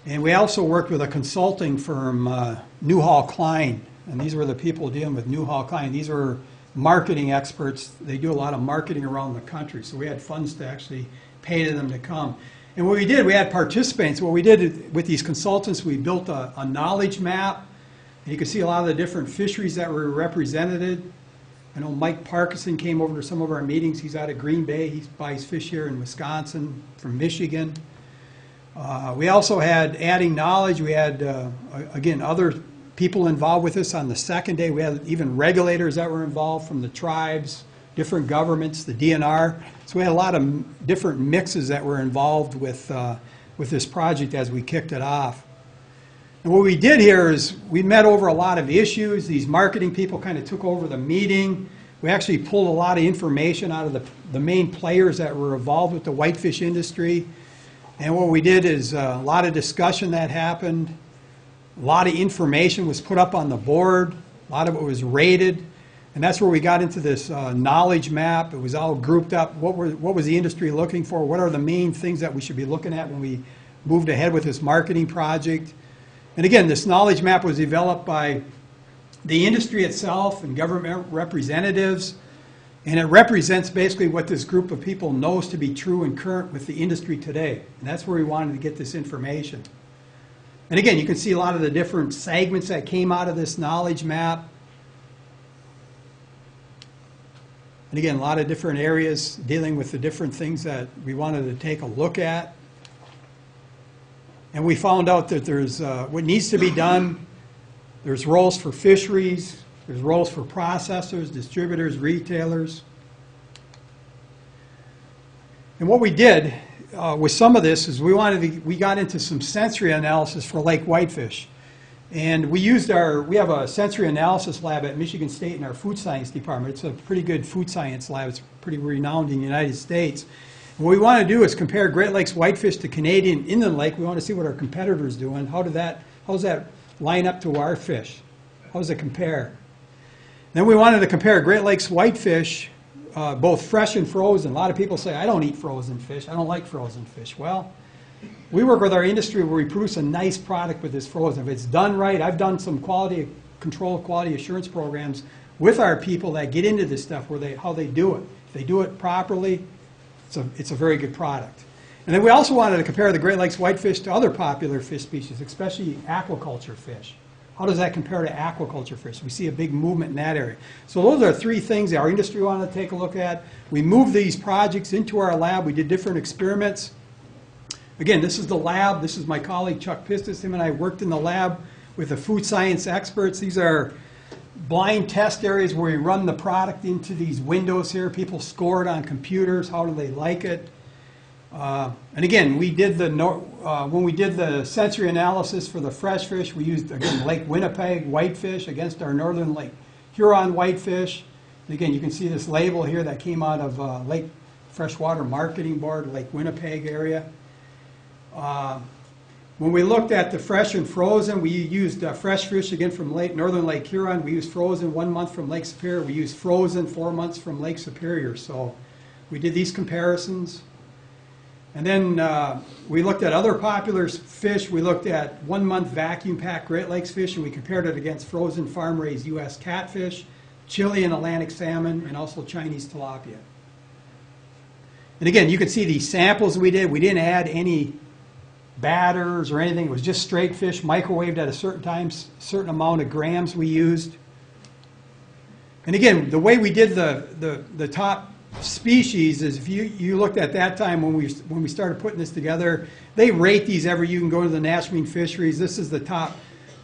And we also worked with a consulting firm, uh, Newhall Klein. And these were the people dealing with Newhall Klein. These were marketing experts. They do a lot of marketing around the country. So we had funds to actually pay to them to come. And what we did, we had participants. What we did with these consultants, we built a, a knowledge map. And you can see a lot of the different fisheries that were represented. I know Mike Parkinson came over to some of our meetings. He's out of Green Bay. He buys fish here in Wisconsin, from Michigan. Uh, We also had adding knowledge, we had, uh, again, other people involved with us on the second day. We had even regulators that were involved from the tribes, different governments, the DNR. So we had a lot of different mixes that were involved with, uh, with this project as we kicked it off. And what we did here is, we met over a lot of issues. These marketing people kind of took over the meeting. We actually pulled a lot of information out of the, the main players that were involved with the whitefish industry. And what we did is uh, a lot of discussion that happened, a lot of information was put up on the board, a lot of it was rated, and that's where we got into this uh, knowledge map. It was all grouped up. What were what was the industry looking for? What are the main things that we should be looking at when we moved ahead with this marketing project? And again, this knowledge map was developed by the industry itself and government representatives. And it represents basically what this group of people knows to be true and current with the industry today. And that's where we wanted to get this information. And again, you can see a lot of the different segments that came out of this knowledge map. And again, a lot of different areas dealing with the different things that we wanted to take a look at. And we found out that there's, uh, what needs to be done, there's roles for fisheries, there's roles for processors, distributors, retailers. And what we did uh, with some of this is we wanted to, we got into some sensory analysis for lake whitefish. And we used our, we have a sensory analysis lab at Michigan State in our food science department. It's a pretty good food science lab. It's pretty renowned in the United States. What we want to do is compare Great Lakes whitefish to Canadian inland lake. We want to see what our competitors doing. How did that, how does that line up to our fish? How does it compare? Then we wanted to compare Great Lakes whitefish, uh, both fresh and frozen. A lot of people say, I don't eat frozen fish. I don't like frozen fish. Well, we work with our industry where we produce a nice product with this frozen. If it's done right, I've done some quality control, quality assurance programs with our people that get into this stuff, where they, how they do it. If they do it properly, it's a, it's a very good product. And then we also wanted to compare the Great Lakes whitefish to other popular fish species, especially aquaculture fish. How does that compare to aquaculture fish? We see a big movement in that area. So those are three things that our industry wanted to take a look at. We moved these projects into our lab. We did different experiments. Again, this is the lab. This is my colleague Chuck Pistis. Him and I worked in the lab with the food science experts. These are blind test areas where we run the product into these windows here. People score it on computers. How do they like it? Uh, And again, we did the, uh, when we did the sensory analysis for the fresh fish, we used, again, Lake Winnipeg whitefish against our northern Lake Huron whitefish. And Again, you can see this label here that came out of uh, Lake Freshwater Marketing Board, Lake Winnipeg area. When we looked at the fresh and frozen, we used uh, fresh fish again from Lake, northern Lake Huron. We used frozen one month from Lake Superior. We used frozen four months from Lake Superior. So we did these comparisons. And then uh, we looked at other popular fish. We looked at one-month vacuum-packed Great Lakes fish, and we compared it against frozen farm-raised U.S. catfish, Chilean Atlantic salmon, and also Chinese tilapia. And again, you can see these samples we did. We didn't add any batters or anything. It was just straight fish, microwaved at a certain time, certain amount of grams we used. And again, the way we did the, the, the top species is if you, you looked at that time when we, when we started putting this together, they rate these every, you can go to the National Fisheries. This is the top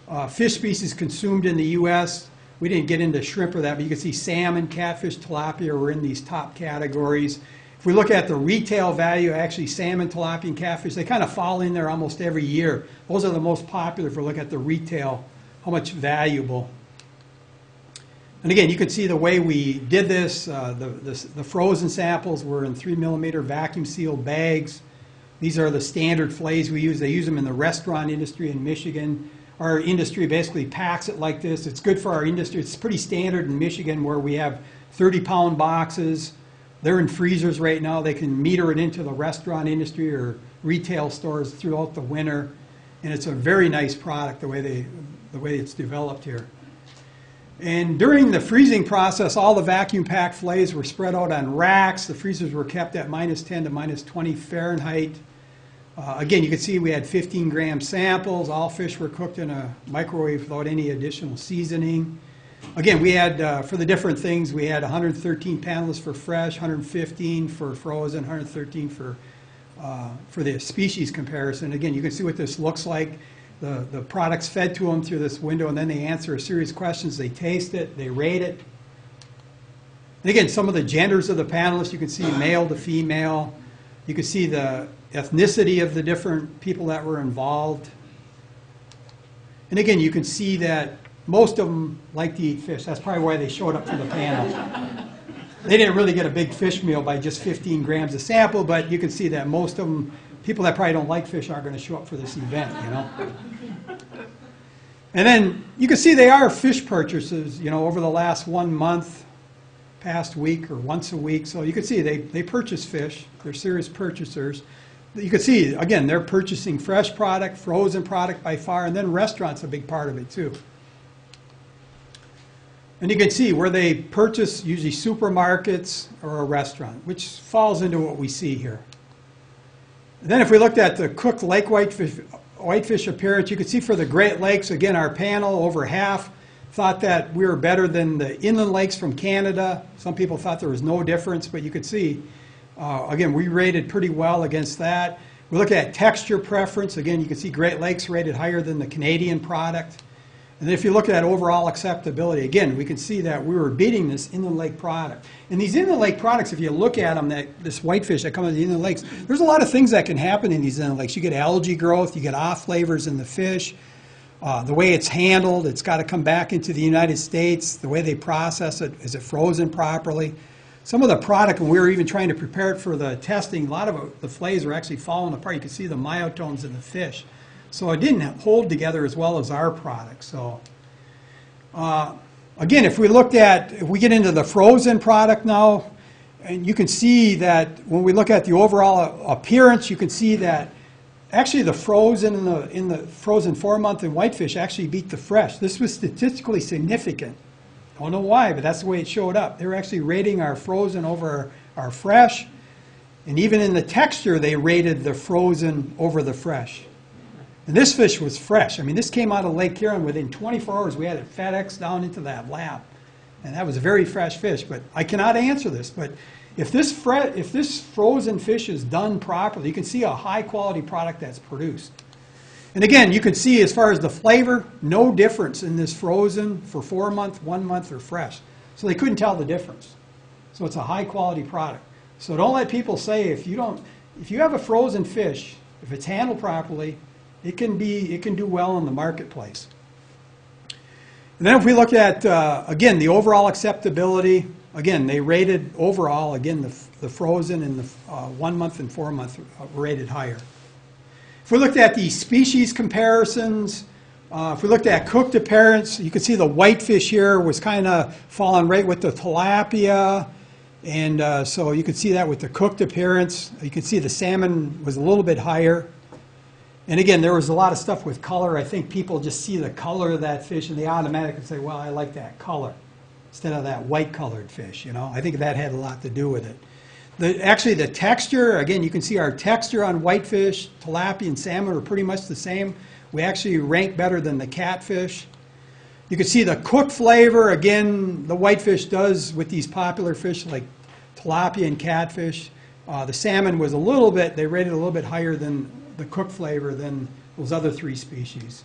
uh, fish species consumed in the U.S. We didn't get into shrimp or that, but you can see salmon, catfish, tilapia were in these top categories. If we look at the retail value, actually salmon, tilapia, and catfish, they kind of fall in there almost every year. Those are the most popular if we look at the retail, how much valuable. And again, you can see the way we did this. Uh, the, the, the frozen samples were in three millimeter vacuum sealed bags. These are the standard flays we use. They use them in the restaurant industry in Michigan. Our industry basically packs it like this. It's good for our industry. It's pretty standard in Michigan where we have 30-pound boxes. They're in freezers right now. They can meter it into the restaurant industry or retail stores throughout the winter. And it's a very nice product, the way they, the way it's developed here. And during the freezing process, all the vacuum packed fillets were spread out on racks. The freezers were kept at minus 10 to minus 20 Fahrenheit. Uh, again, you can see we had 15 gram samples. All fish were cooked in a microwave without any additional seasoning. Again, we had, uh, for the different things, we had 113 panelists for fresh, 115 for frozen, 113 for, uh, for the species comparison. Again, you can see what this looks like. The, the product's fed to them through this window, and then they answer a series of questions. They taste it, they rate it. And again, some of the genders of the panelists, you can see male to female. You can see the ethnicity of the different people that were involved. And again, you can see that most of them like to eat fish. That's probably why they showed up for the panel. They didn't really get a big fish meal by just 15 grams of sample, but you can see that most of them, people that probably don't like fish aren't going to show up for this event, you know? And then you can see they are fish purchasers, you know, over the last one month, past week, or once a week. So you can see they, they purchase fish. They're serious purchasers. You can see, again, they're purchasing fresh product, frozen product by far, and then restaurants are a big part of it too. And you can see where they purchase, usually supermarkets or a restaurant, which falls into what we see here. And then if we looked at the cooked lake whitefish, whitefish appearance, you can see for the Great Lakes, again, our panel, over half thought that we were better than the inland lakes from Canada. Some people thought there was no difference, but you could see, uh, again, we rated pretty well against that. We look at texture preference, again, you can see Great Lakes rated higher than the Canadian product. And if you look at overall acceptability, again, we can see that we were beating this inland lake product. And these inland lake products, if you look at them, that this whitefish that come out of the inland lakes, there's a lot of things that can happen in these inland lakes. You get algae growth, you get off flavors in the fish, uh, the way it's handled, it's got to come back into the United States, the way they process it, is it frozen properly? Some of the product, when we were even trying to prepare it for the testing, a lot of the flays were actually falling apart. You can see the myotomes in the fish. So it didn't hold together as well as our product. So, uh, again, if we looked at, if we get into the frozen product now, and you can see that when we look at the overall appearance, you can see that actually the frozen in the, in the frozen four month and whitefish actually beat the fresh. This was statistically significant. I don't know why, but that's the way it showed up. They were actually rating our frozen over our fresh. And even in the texture, they rated the frozen over the fresh. And this fish was fresh. I mean, this came out of Lake Huron within 24 hours. We had it FedEx down into that lab. And that was a very fresh fish. But I cannot answer this. But if this, fre- if this frozen fish is done properly, you can see a high quality product that's produced. And again, you can see as far as the flavor, no difference in this frozen for four month, one month, or fresh. So they couldn't tell the difference. So it's a high quality product. So don't let people say if you don't, if you have a frozen fish, if it's handled properly, it can be, it can do well in the marketplace. And then if we look at, uh, again, the overall acceptability, again, they rated overall, again, the, the frozen and the uh, one month and four month rated higher. If we looked at the species comparisons, uh, if we looked at cooked appearance, you can see the whitefish here was kind of falling right with the tilapia. And uh, so you can see that with the cooked appearance. You can see the salmon was a little bit higher. And again, there was a lot of stuff with color. I think people just see the color of that fish and they automatically say, well, I like that color instead of that white colored fish, you know? I think that had a lot to do with it. The, actually, the texture, again, you can see our texture on whitefish, tilapia, and salmon are pretty much the same. We actually rank better than the catfish. You can see the cooked flavor, again, the whitefish does with these popular fish like tilapia and catfish. Uh, the salmon was a little bit, they rated a little bit higher than the cook flavor than those other three species.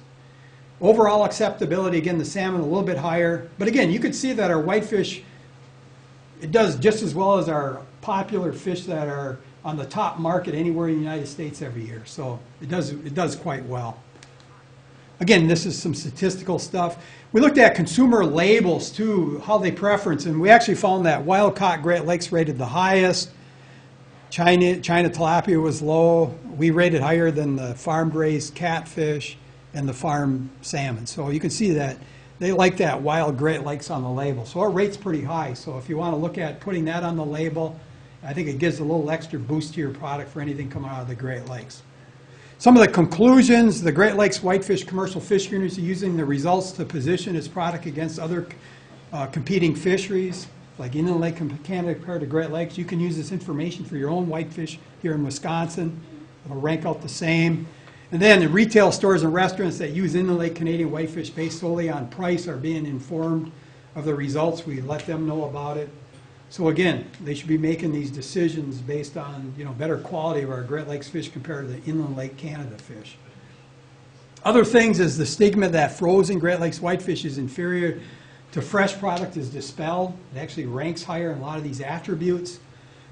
Overall acceptability, again, the salmon a little bit higher. But again, you can see that our whitefish, it does just as well as our popular fish that are on the top market anywhere in the United States every year. So it does, it does quite well. Again, this is some statistical stuff. We looked at consumer labels too, how they preference, and we actually found that wild caught Great Lakes rated the highest. China, China tilapia was low. We rated higher than the farmed raised catfish and the farm salmon. So you can see that they like that wild Great Lakes on the label. So our rate's pretty high. So if you want to look at putting that on the label, I think it gives a little extra boost to your product for anything coming out of the Great Lakes. Some of the conclusions, the Great Lakes Whitefish Commercial Fish is using the results to position its product against other uh, competing fisheries, like Inland Lake Canada compared to Great Lakes. You can use this information for your own whitefish here in Wisconsin. It'll rank out the same. And then the retail stores and restaurants that use Inland Lake Canadian whitefish based solely on price are being informed of the results. We let them know about it. So again, they should be making these decisions based on, you know, better quality of our Great Lakes fish compared to the Inland Lake Canada fish. Other things is the stigma that frozen Great Lakes whitefish is inferior to fresh product is dispelled. It actually ranks higher in a lot of these attributes.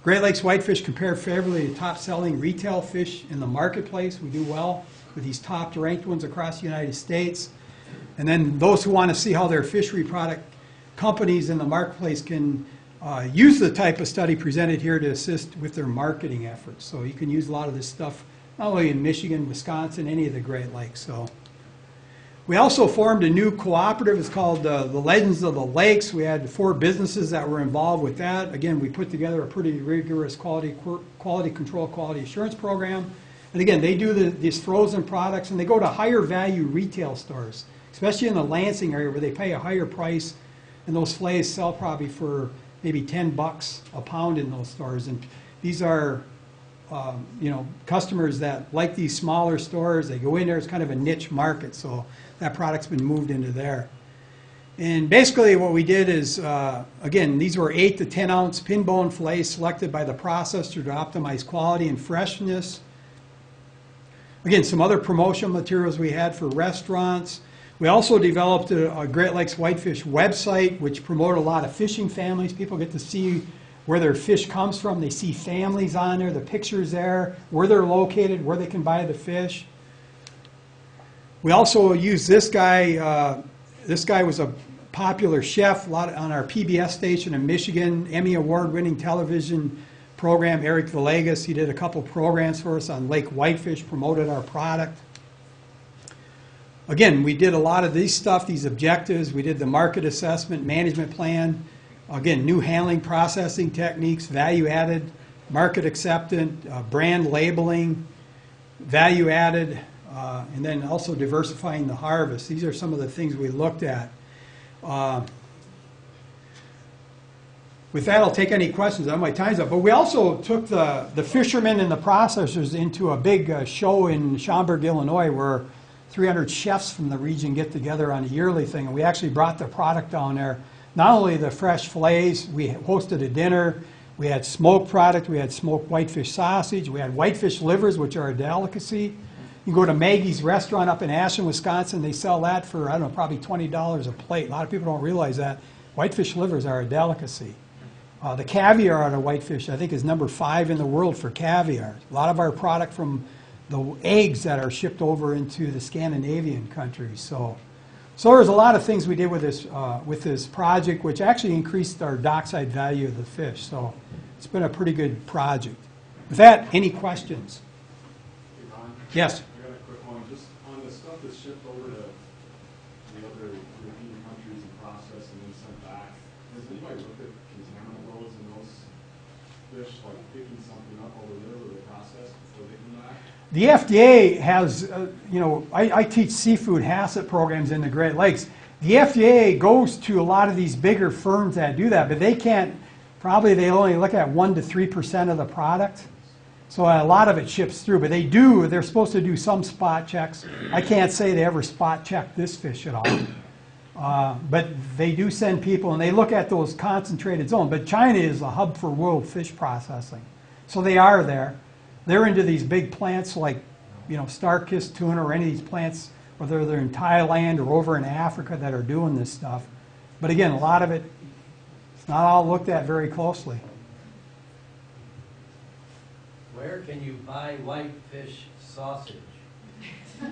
Great Lakes whitefish compare favorably to top-selling retail fish in the marketplace. We do well with these top-ranked ones across the United States. And then those who want to see how their fishery product companies in the marketplace can uh, use the type of study presented here to assist with their marketing efforts. So you can use a lot of this stuff not only in Michigan, Wisconsin, any of the Great Lakes. So we also formed a new cooperative. It's called uh, the Legends of the Lakes. We had four businesses that were involved with that. Again, we put together a pretty rigorous quality quality control, quality assurance program. And again, they do the, these frozen products, and they go to higher value retail stores, especially in the Lansing area where they pay a higher price, and those fillets sell probably for maybe 10 bucks a pound in those stores. And these are, um, you know, customers that like these smaller stores. They go in there, it's kind of a niche market, so that product's been moved into there. And basically what we did is, uh, again, these were 8 to 10 ounce pin bone fillets selected by the processor to optimize quality and freshness. Again, some other promotional materials we had for restaurants. We also developed a, a Great Lakes Whitefish website, which promoted a lot of fishing families. People get to see where their fish comes from. They see families on there, the pictures there, where they're located, where they can buy the fish. We also use this guy. Uh, this guy was a popular chef a lot on our PBS station in Michigan, Emmy award-winning television program. Eric Villegas. He did a couple programs for us on Lake Whitefish, promoted our product. Again, we did a lot of these stuff, these objectives. We did the market assessment, management plan. Again, new handling processing techniques, value added, market acceptance, uh, brand labeling, value added, uh, and then also diversifying the harvest. These are some of the things we looked at. Uh, with that, I'll take any questions. I my time's up. But we also took the, the fishermen and the processors into a big uh, show in Schaumburg, Illinois, where 300 chefs from the region get together on a yearly thing, and we actually brought the product down there. Not only the fresh fillets, we hosted a dinner. We had smoked product. We had smoked whitefish sausage. We had whitefish livers, which are a delicacy. You go to Maggie's restaurant up in Ashland, Wisconsin. They sell that for I don't know, probably twenty dollars a plate. A lot of people don't realize that whitefish livers are a delicacy. Uh, the caviar out of whitefish, I think, is number five in the world for caviar. A lot of our product from the eggs that are shipped over into the Scandinavian countries. So, so there's a lot of things we did with this uh, with this project, which actually increased our dockside value of the fish. So, it's been a pretty good project. With that, any questions? Yes. I got a quick one, just on the stuff that's shipped over to the other European countries and processed and then sent back, has anybody looked at contaminant loads in those fish, like picking something up over there where they process before they come back? The FDA has, uh, you know, I, I teach seafood HACCP programs in the Great Lakes. The FDA goes to a lot of these bigger firms that do that, but they can't, probably they only look at 1% to 3% of the product. So a lot of it ships through, but they do, they're supposed to do some spot checks. I can't say they ever spot check this fish at all. *coughs* Uh, but they do send people and they look at those concentrated zones. But China is a hub for world fish processing. So they are there. They're into these big plants like, you know, Starkist tuna or any of these plants, whether they're in Thailand or over in Africa that are doing this stuff. But again, a lot of it, it's not all looked at very closely. Where can you buy whitefish sausage?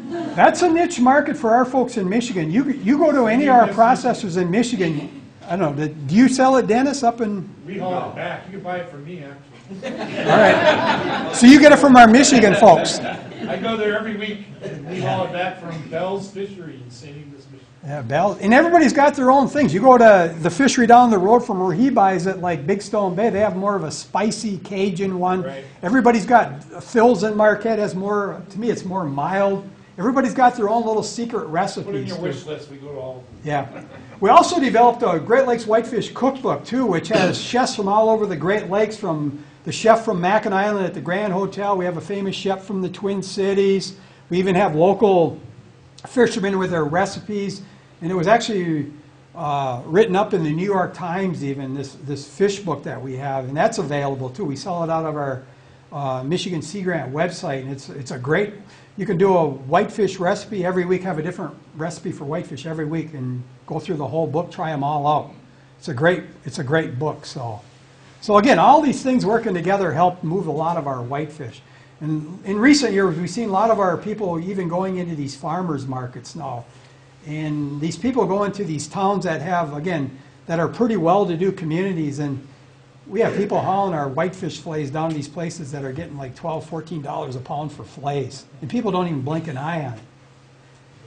That's a niche market for our folks in Michigan. You, you go to any of our processors in Michigan, I don't know, do you sell it, Dennis, up in, We haul it back. You can buy it from me, actually. All right. So you get it from our Michigan folks. I go there every week, we haul it back from Bell's Fishery in St. Louis, Michigan. Yeah, Bell, and everybody's got their own things. You go to the fishery down the road from where he buys it, like Big Stone Bay, they have more of a spicy Cajun one. Right. Everybody's got, Phil's in Marquette has more, to me, it's more mild. Everybody's got their own little secret recipes. Put in your wish list, we go to all. Yeah. We also developed a Great Lakes Whitefish Cookbook too, which has chefs from all over the Great Lakes, from the chef from Mackinac Island at the Grand Hotel. We have a famous chef from the Twin Cities. We even have local fishermen with their recipes. And it was actually uh, written up in the New York Times even, this, this fish book that we have. And that's available too. We sell it out of our uh, Michigan Sea Grant website. And it's, it's a great, you can do a whitefish recipe every week, have a different recipe for whitefish every week and go through the whole book, try them all out. It's a great, it's a great book, so. So again, all these things working together help move a lot of our whitefish. And in recent years, we've seen a lot of our people even going into these farmers markets now. And these people go into these towns that have, again, that are pretty well-to-do communities. And we have people hauling our whitefish fillets down to these places that are getting like $12, $14 a pound for fillets. And people don't even blink an eye on it.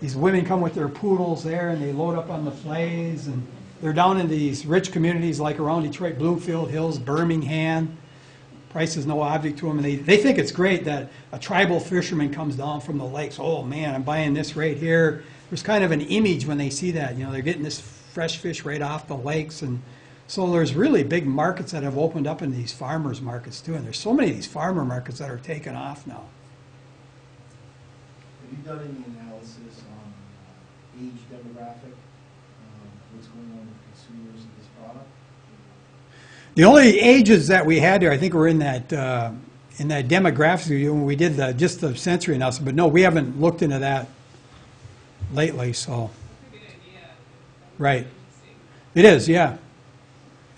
These women come with their poodles there and they load up on the fillets and they're down in these rich communities like around Detroit, Bloomfield Hills, Birmingham. Price is no object to them, and they, they think it's great that a tribal fisherman comes down from the lakes. Oh man, I'm buying this right here. There's kind of an image when they see that. You know, they're getting this fresh fish right off the lakes, and so there's really big markets that have opened up in these farmers markets too. And there's so many of these farmer markets that are taking off now. Have you done any analysis on uh, age demographic, um, what's going on with consumers of this product? The only ages that we had there, I think, were in that uh, in that demographic when we did the just the sensory analysis. But no, we haven't looked into that lately. So, right, it is, yeah.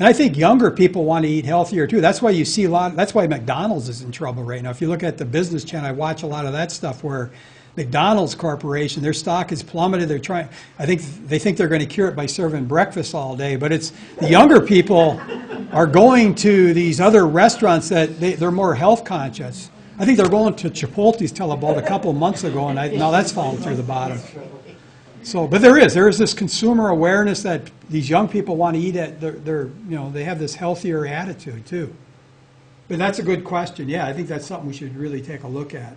And I think younger people want to eat healthier too. That's why you see a lot. That's why McDonald's is in trouble right now. If you look at the business channel, I watch a lot of that stuff where McDonald's Corporation, their stock is plummeted. They're trying. I think they think they're going to cure it by serving breakfast all day. But it's the younger people are going to these other restaurants that they, they're more health conscious. I think they're going to Chipotle's till a couple months ago, and I, now that's fallen through the bottom. So, but there is there is this consumer awareness that these young people want to eat at. They're, they're you know they have this healthier attitude too. But that's a good question. Yeah, I think that's something we should really take a look at.